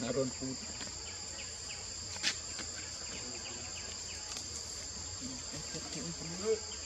Naron food. Thank you.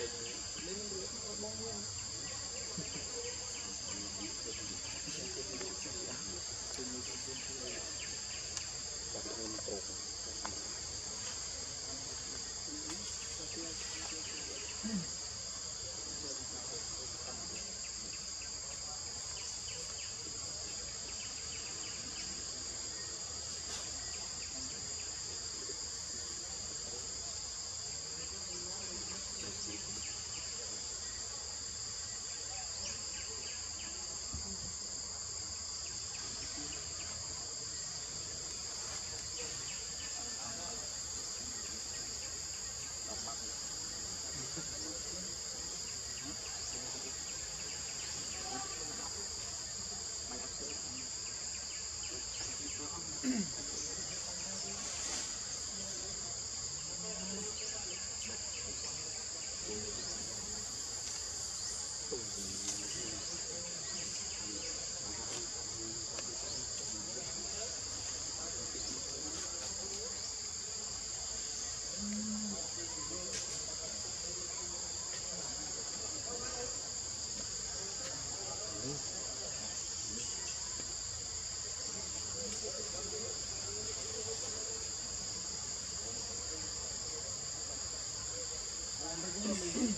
Thank you. Ang bagulo may.